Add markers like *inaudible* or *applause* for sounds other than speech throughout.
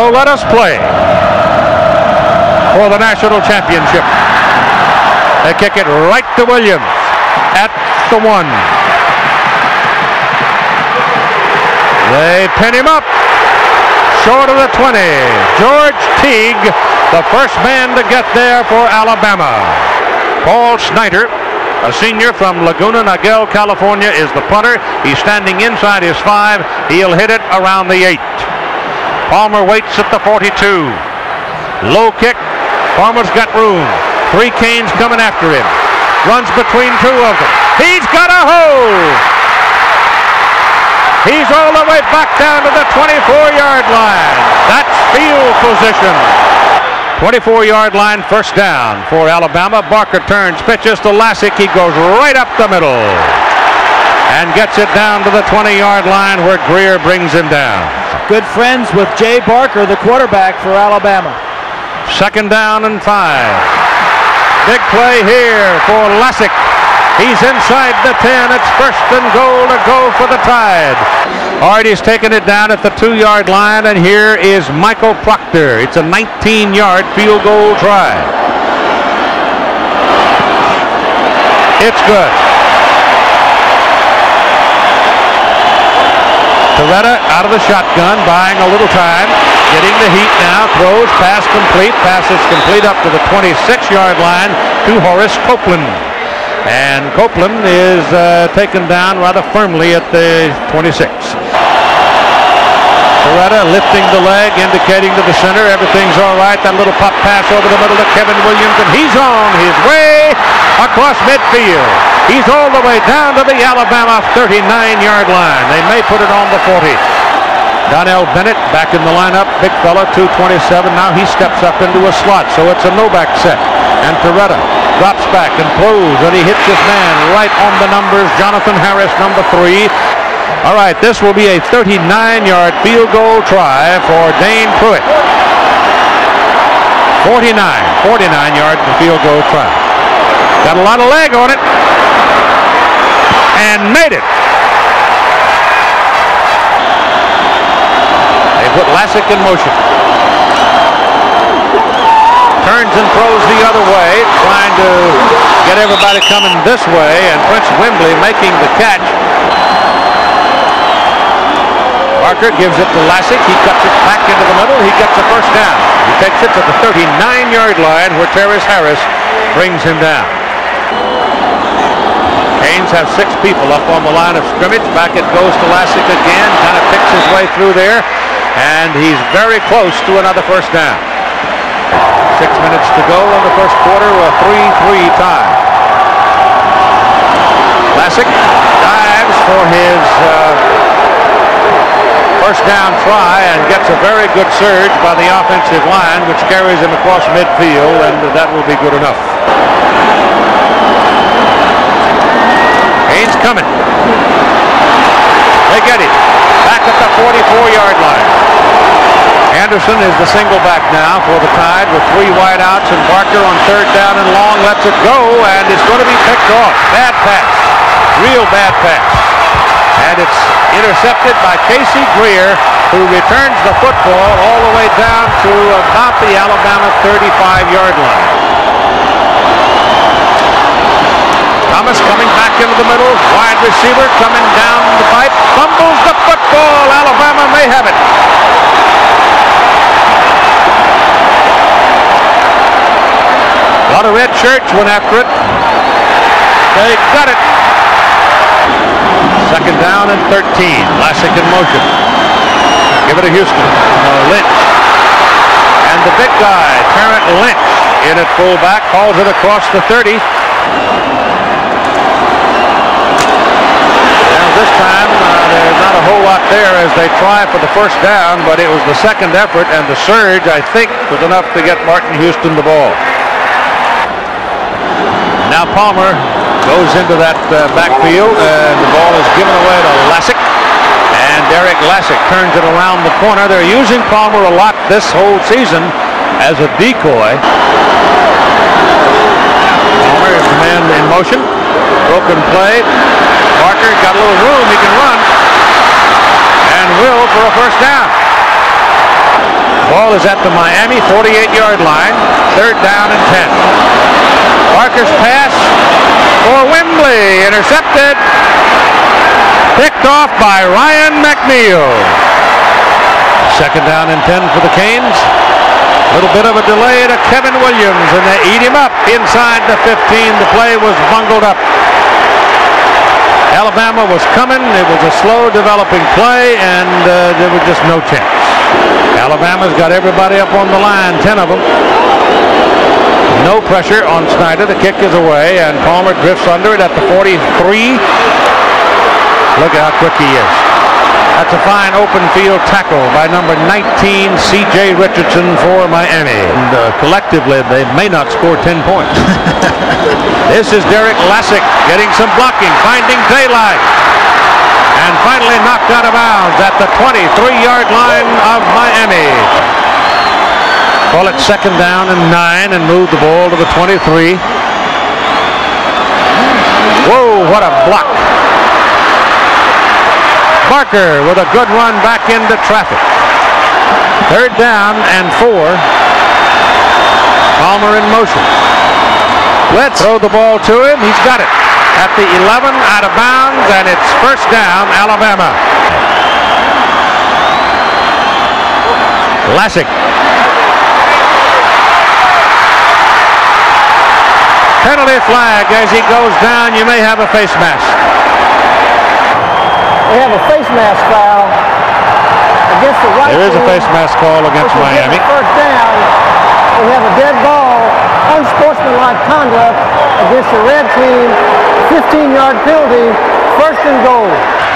So let us play for the national championship. They kick it right to Williams at the one. They pin him up short of the 20. George Teague, the first man to get there for Alabama. Paul Snyder, a senior from Laguna Niguel, California, is the punter. He's standing inside his five. He'll hit it around the eight. Palmer waits at the 42. Low kick. Palmer's got room. Three Canes coming after him. Runs between two of them. He's got a hole. He's all the way back down to the 24-yard line. That's field position. 24-yard line, first down for Alabama. Barker turns, pitches to Lassic. He goes right up the middle and gets it down to the 20-yard line where Greer brings him down. Good friends with Jay Barker, the quarterback for Alabama. Second down and five. Big play here for Lassic. He's inside the 10. It's first and goal to go for the Tide. Hardy's taking it down at the two-yard line, and here is Michael Proctor. It's a 19-yard field goal try. It's good. Torretta out of the shotgun, buying a little time, getting the heat now, throws, pass complete, passes complete up to the 26-yard line to Horace Copeland. And Copeland is uh, taken down rather firmly at the 26. Torretta lifting the leg, indicating to the center everything's all right. That little pop pass over the middle to Kevin Williams, and he's on his way across midfield. He's all the way down to the Alabama 39-yard line. They may put it on the 40. Donnell Bennett back in the lineup, big fella, 227. Now he steps up into a slot, so it's a no-back set. And Torretta drops back and throws, and he hits his man right on the numbers. Jonathan Harris, number three. All right, this will be a 39-yard field goal try for Dane Prewitt. 49, 49-yard field goal try. Got a lot of leg on it, and made it. They put Lassic in motion turns and throws the other way, trying to get everybody coming this way, and Prince Wimbley making the catch. Barker gives it to Lassic. He cuts it back into the middle. He gets the first down. He takes it to the 39-yard line where Terrace Harris brings him down. Have six people up on the line of scrimmage. Back it goes to Lassic again. Kind of picks his way through there. And he's very close to another first down. Six minutes to go in the first quarter, a 3-3 tie. Lassic dives for his uh, first down try and gets a very good surge by the offensive line, which carries him across midfield, and that will be good enough. Haynes coming. They get him. Back at the 44-yard line. Anderson is the single back now for the Tide with three wideouts and Barker on third down and long lets it go and it's going to be picked off. Bad pass. Real bad pass. And it's intercepted by Casey Greer who returns the football all the way down to about the Alabama 35-yard line. Thomas coming back into the middle. Wide receiver coming down the pipe. Fumbles the football. Alabama may have it. A lot of red shirts went after it. They got it. Second down and 13. Lassic in motion. Give it to Houston. Uh, Lynch. And the big guy, Tarrant Lynch, in at fullback, calls it across the 30. Now this time, uh, there's not a whole lot there as they try for the first down, but it was the second effort, and the surge, I think, was enough to get Martin Houston the ball. Now Palmer goes into that uh, backfield, and the ball is given away to Lassic. And Derrick Lassic turns it around the corner. They're using Palmer a lot this whole season as a decoy. Palmer man in motion. Broken play. Got a little room. He can run. And will for a first down. Ball is at the Miami 48-yard line. Third down and 10. Barker's pass for Wimbley. Intercepted. Picked off by Ryan McNeil. Second down and 10 for the Canes. A little bit of a delay to Kevin Williams, and they eat him up inside the 15. The play was bungled up. Alabama was coming. It was a slow developing play, and uh, there was just no chance. Alabama's got everybody up on the line, 10 of them. No pressure on Snyder. The kick is away, and Palmer drifts under it at the 43. Look at how quick he is. That's a fine open field tackle by number 19, C.J. Richardson for Miami. And uh, collectively, they may not score 10 points. *laughs* this is Derrick Lassic getting some blocking, finding daylight. And finally knocked out of bounds at the 23-yard line of Miami. Call it second down and nine and move the ball to the 23. Whoa, what a block. Barker with a good run back into traffic. Third down and four. Palmer in motion. Let's throw the ball to him. He's got it. At the 11, out of bounds, and it's first down, Alabama. Lassic. Penalty flag as he goes down. You may have a face mask. They have a face mask foul against the right There is a face mask call against which will give Miami. First down. We have a dead ball, unsportsmanlike conduct against the red team. 15-yard penalty, first and goal.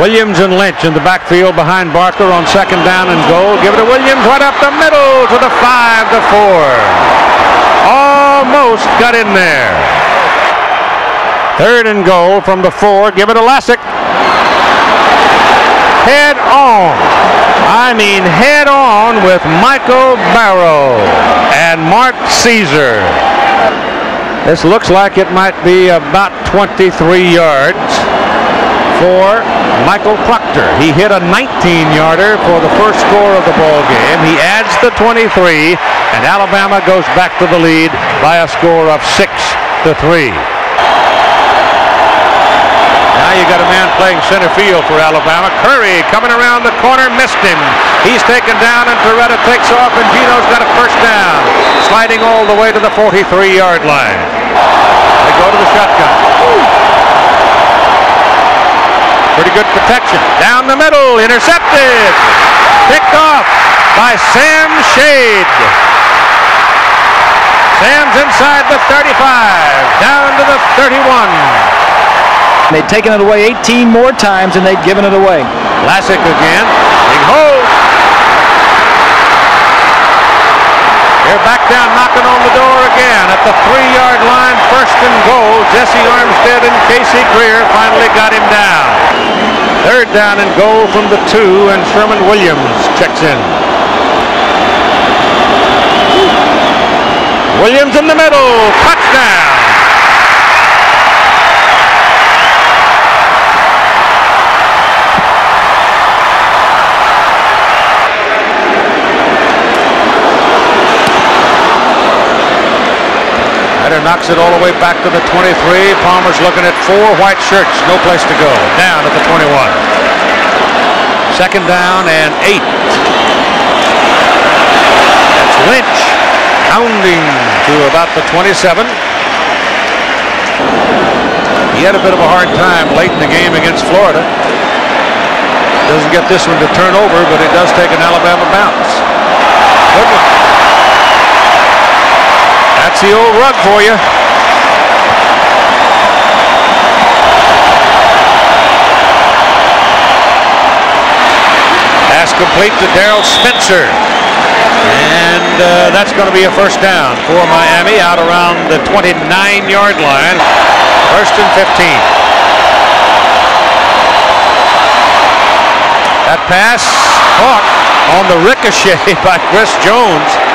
Williams and Lynch in the backfield behind Barker on second down and goal. Give it to Williams right up the middle to the five to four. Almost got in there. Third and goal from the four. Give it to Lassic. Head on. I mean head on with Michael Barrow and Mark Caesar. This looks like it might be about 23 yards for Michael Proctor. He hit a 19-yarder for the first score of the ball game. He adds the 23, and Alabama goes back to the lead by a score of six to three. Now you got a man playing center field for Alabama. Curry coming around the corner, missed him. He's taken down, and Torretta takes off, and Gino's got a first down, sliding all the way to the 43-yard line. They go to the shotgun. Pretty good protection. Down the middle, intercepted. Picked off by Sam Shade. Sam's inside the 35, down to the 31. They'd taken it away 18 more times and they'd given it away. Lassic again. Big hole. They're back down knocking on the door again at the three-yard line, first and goal. Jessie Armstead and Casey Greer finally got him down. Third down and goal from the two, and Sherman Williams checks in. Williams in the middle, touchdown. Knocks it all the way back to the 23. Palmer's looking at four white shirts. No place to go. Down at the 21. Second down and eight. That's Lynch pounding to about the 27. He had a bit of a hard time late in the game against Florida. Doesn't get this one to turn over, but it does take an Alabama bounce. That's the old rug for you. Pass complete to Daryl Spencer. And uh, that's going to be a first down for Miami out around the 29-yard line. First and 15. That pass caught on the ricochet *laughs* by Chris Jones.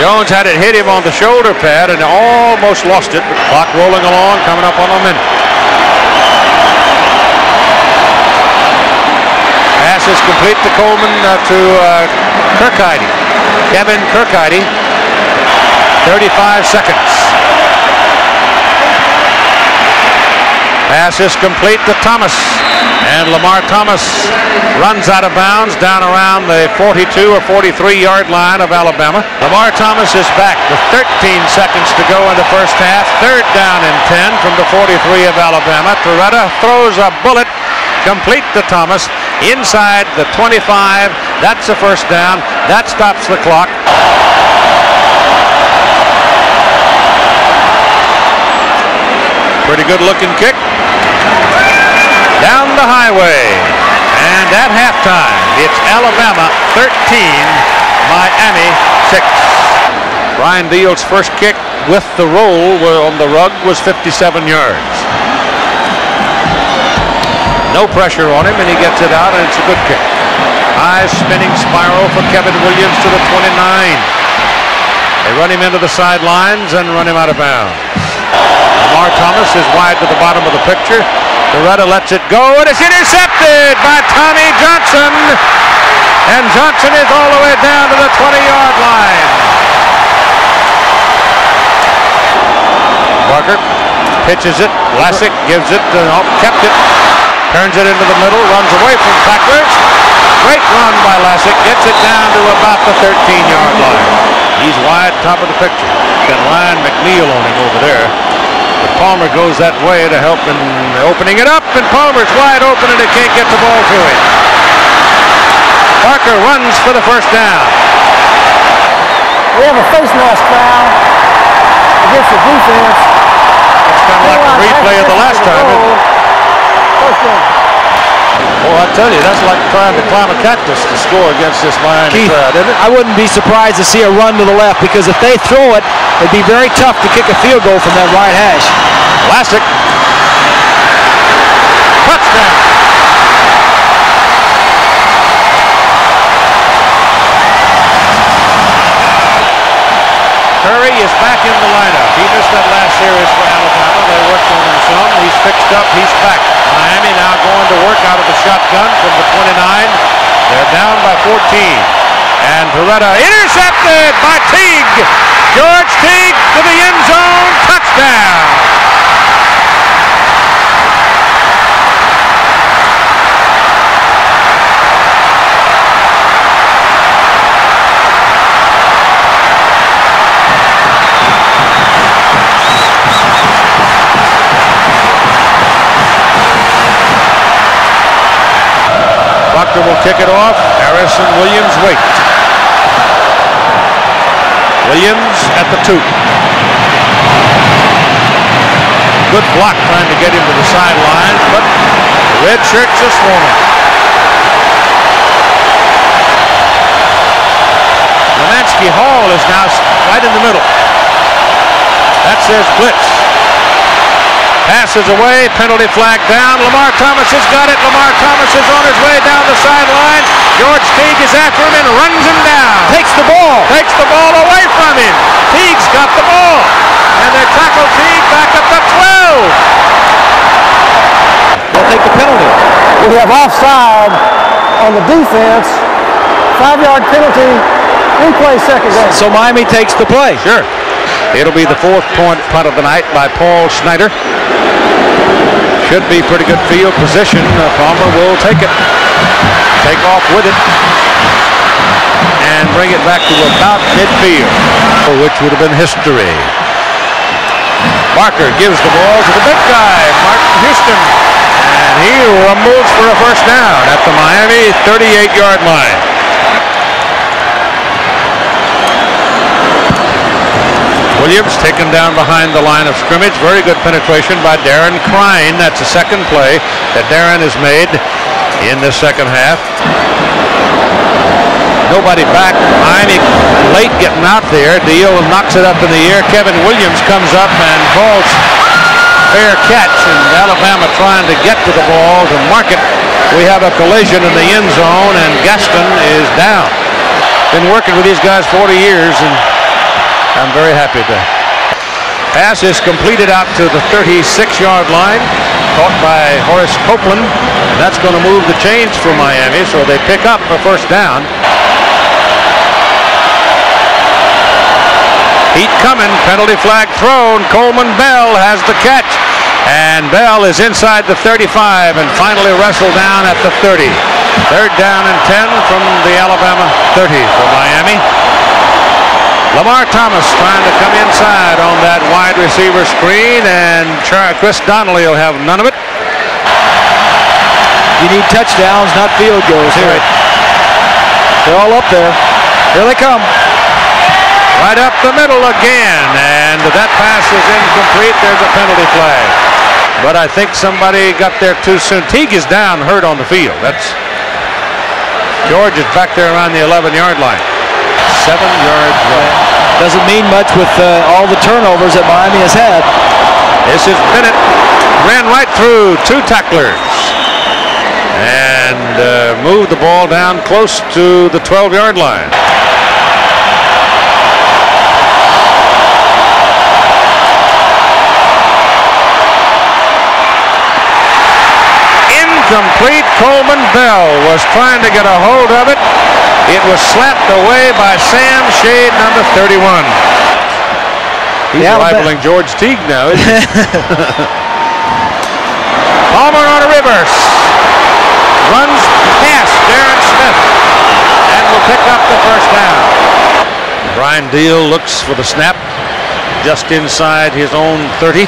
Jones had it hit him on the shoulder pad and almost lost it. Clock rolling along, coming up on a minute. Pass is complete to Coleman uh, to uh, Kirkheide. Kevin Kirkheide. 35 seconds. Pass is complete to Thomas. And Lamar Thomas runs out of bounds down around the 42 or 43 yard line of Alabama. Lamar Thomas is back with 13 seconds to go in the first half. Third down and 10 from the 43 of Alabama. Torretta throws a bullet complete to Thomas inside the 25. That's a first down. That stops the clock. Pretty good looking kick. Highway. And at halftime, it's Alabama 13, Miami 6. Bryne Diehl's first kick with the roll on the rug was 57 yards. No pressure on him, and he gets it out, and it's a good kick. High spinning spiral for Kevin Williams to the 29. They run him into the sidelines and run him out of bounds. Lamar Thomas is wide to the bottom of the picture. Torretta lets it go, and it's intercepted by Tommy Johnson. And Johnson is all the way down to the 20-yard line. Barker pitches it. Lassic gives it. Uh, kept it. Turns it into the middle. Runs away from tacklers. Great run by Lassic. Gets it down to about the 13-yard line. He's wide top of the picture. Got Ryan McNeil on him over there. But Palmer goes that way to help in opening it up, and Palmer's wide open and he can't get the ball to him. Barker runs for the first down. We have a face mask foul against the defense. It's kind of like a replay of the last time. isn't it? First down. Well, I tell you, that's like trying to climb a cactus to score against this Miami Keith, crowd, isn't it? I wouldn't be surprised to see a run to the left because if they throw it, it'd be very tough to kick a field goal from that right hash. Lassic. Touchdown. Curry is back in the lineup. He missed that last series for Alabama. They worked on him some. He's fixed up. He's back. Miami now going to work out of the shotgun from the 29. They're down by 14. And Torretta intercepted by Teague. George Teague to the end zone. Touchdown. Proctor will kick it off. Harrison Williams wait. Williams at the two. Good block trying to get him to the sidelines, but the red shirts are swarming. Lemanski Hall is now right in the middle. That says blitz. Passes away, penalty flag down. Lamar Thomas has got it. Lamar Thomas is on his way down the sideline. George Teague is after him and runs him down. Takes the ball. Takes the ball away from him. Teague's got the ball. And they tackle Teague back up to 12. They'll take the penalty. We have offside on the defense. Five-yard penalty. Replay second down. So Miami takes the play. Sure. It'll be the fourth point punt of the night by Paul Snyder. Should be pretty good field position. Uh, Palmer will take it. Take off with it. And bring it back to about midfield, For which would have been history. Barker gives the ball to the big guy, Martin Houston. And he rumbles for a first down at the Miami 38-yard line. Williams taken down behind the line of scrimmage. Very good penetration by Darren Krein. That's the second play that Darren has made in the second half. Nobody back. Miami late getting out there. Diehl knocks it up in the air. Kevin Williams comes up and calls fair catch. And Alabama trying to get to the ball to mark it. We have a collision in the end zone and Gaston is down. Been working with these guys 40 years and I'm very happy to. Pass is completed out to the 36-yard line. Caught by Horace Copeland. And that's going to move the chains for Miami, so they pick up a first down. Heat coming, penalty flag thrown. Coleman Bell has the catch. And Bell is inside the 35 and finally wrestled down at the 30. Third down and 10 from the Alabama 30 for Miami. Lamar Thomas trying to come inside on that wide receiver screen, and Chris Donnelly will have none of it. You need touchdowns, not field goals. Here. They're all up there. Here they come. Right up the middle again, and that pass is incomplete. There's a penalty flag. But I think somebody got there too soon. Teague is down, hurt on the field. That's George is back there around the 11-yard line. Seven yards away. Doesn't mean much with uh, all the turnovers that Miami has had. This is Bennett. Ran right through two tacklers. And uh, moved the ball down close to the 12-yard line. Incomplete. Coleman Bell was trying to get a hold of it. It was slapped away by Sam Shade, number 31. He's Yeah, rivaling George Teague now, isn't he? *laughs* Palmer on a reverse. Runs past Darrin Smith and will pick up the first down. Bryne Diehl looks for the snap just inside his own 30.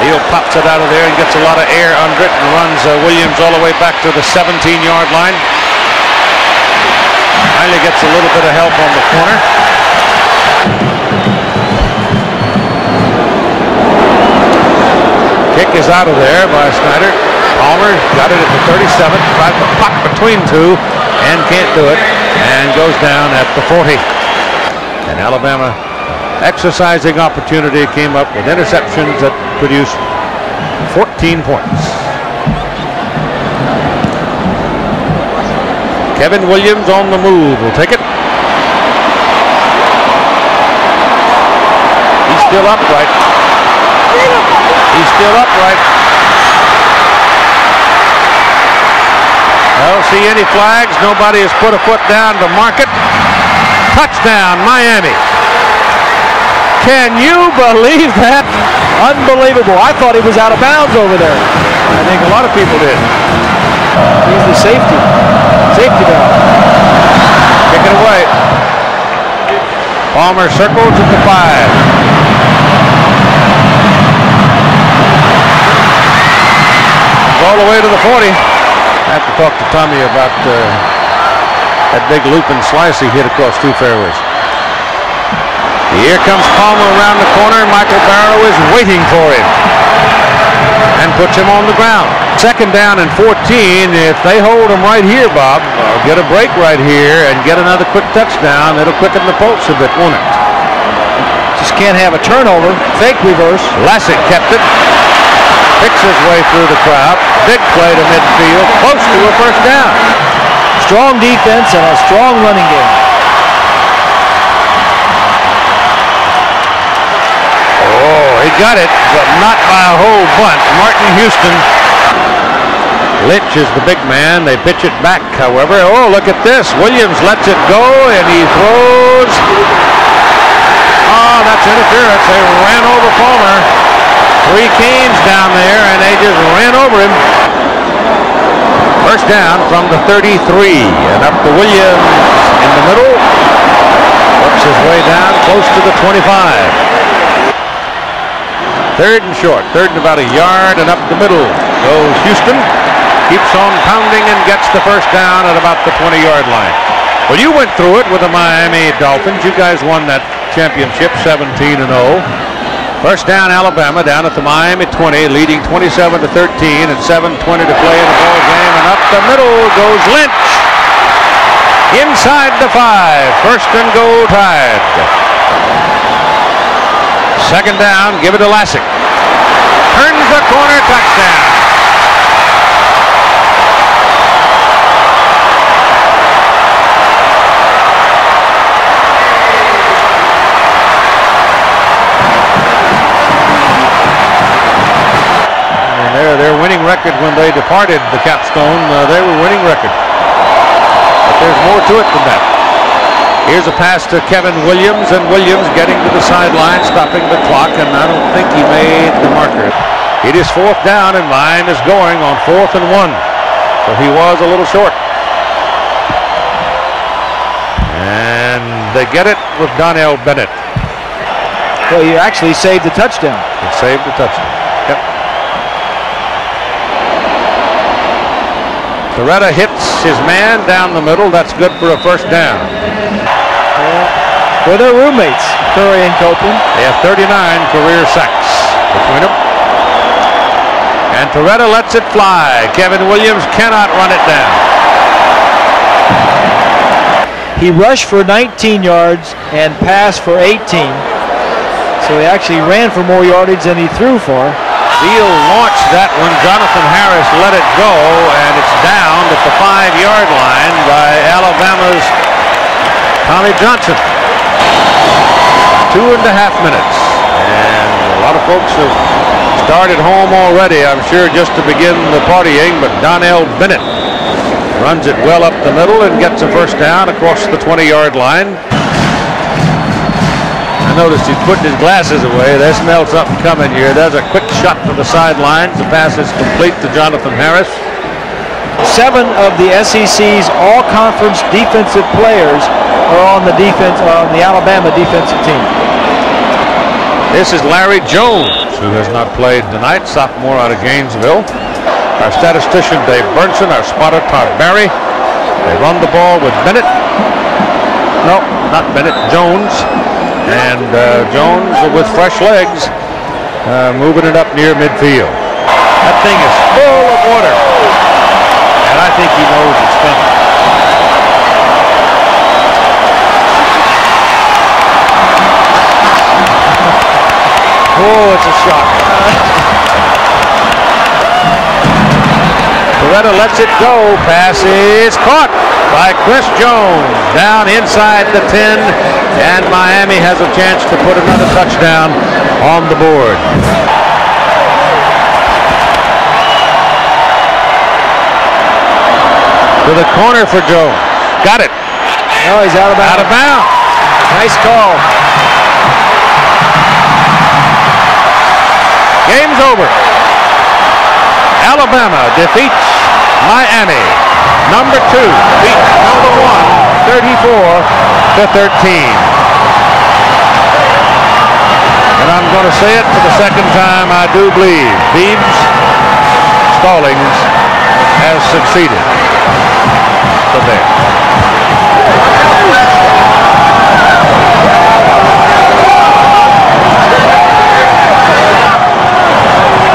Diehl pops it out of there and gets a lot of air under it and runs uh, Williams all the way back to the 17-yard line. Finally gets a little bit of help on the corner. Kick is out of there by Snyder. Palmer got it at the 37, tries to pop between two and can't do it and goes down at the 40. And Alabama exercising opportunity came up with interceptions that produced 14 points. Kevin Williams on the move will take it. He's still upright. He's still upright. I don't see any flags. Nobody has put a foot down to mark it. Touchdown, Miami. Can you believe that? Unbelievable. I thought he was out of bounds over there. I think a lot of people did. He's the safety. Safety valve. Kick it away. Palmer circles at the five. All the way to the 40. I have to talk to Tommy about uh, that big loop and slice he hit across two fairways. Here comes Palmer around the corner. Michael Barrow is waiting for him and puts him on the ground. Second down and 14. If they hold him right here, Bob, or get a break right here and get another quick touchdown, it'll quicken the pulse a bit, won't it? Just can't have a turnover. Fake reverse. Lassic kept it. Picks his way through the crowd. Big play to midfield. Close to a first down. Strong defense and a strong running game. Got it, but not by a whole bunch. Martin Houston. Lynch is the big man. They pitch it back, however. Oh, look at this. Williams lets it go, and he throws. Oh, that's interference. They ran over Palmer. Three canes down there, and they just ran over him. First down from the 33, and up to Williams in the middle. Works his way down close to the 25. Third and short. Third and about a yard and up the middle goes Houston. Keeps on pounding and gets the first down at about the 20-yard line. Well, you went through it with the Miami Dolphins. You guys won that championship 17 and 0. First down Alabama down at the Miami 20, leading 27 to 13 and 7:20 to play in the ball game. And up the middle goes Lynch. Inside the five, first and goal tied. Second down, give it to Lassic. Turns the corner, touchdown. Their, their winning record when they departed the capstone, uh, they were winning record. But there's more to it than that. Here's a pass to Kevin Williams, and Williams getting to the sideline, stopping the clock, and I don't think he made the marker. It is fourth down, and line is going on fourth and one. So he was a little short. And they get it with Donnell Bennett. Well, you actually saved the touchdown. He saved the touchdown. Yep. Torretta hits his man down the middle. That's good for a first down. Well, they're roommates, Curry and Copeland. They have 39 career sacks between them. And Torretta lets it fly. Kevin Williams cannot run it down. He rushed for 19 yards and passed for 18. So he actually ran for more yardage than he threw for. Beal launched that one. Jonathan Harris let it go, and it's down at the five-yard line by Alabama's Tommy Johnson. Two and a half minutes. And a lot of folks have started home already, I'm sure, just to begin the partying, but Donnell Bennett runs it well up the middle and gets a first down across the 20-yard line. I noticed he's putting his glasses away. They smell something coming here. There's a quick shot to the sidelines. The pass is complete to Jonathan Harris. Seven of the SEC's all-conference defensive players are on the defense on the Alabama defensive team. This is Larry Jones, who has not played tonight, sophomore out of Gainesville. Our statistician Dave Burnson, our spotter Todd Barry. They run the ball with Bennett. No, not Bennett, Jones. And uh, Jones with fresh legs, uh, moving it up near midfield. That thing is full of water. Think he knows it's coming. *laughs* Oh, it's a shot. *laughs* Torretta lets it go. Pass is caught by Chris Jones down inside the 10, and Miami has a chance to put another touchdown on the board. To the corner for Jones. Got it. No, he's out of bounds. Out of bounds. Nice call. Game's over. Alabama defeats Miami. Number two beats number one, 34 to 13. And I'm going to say it for the second time. I do believe Beebs Stallings has succeeded. Lavelle.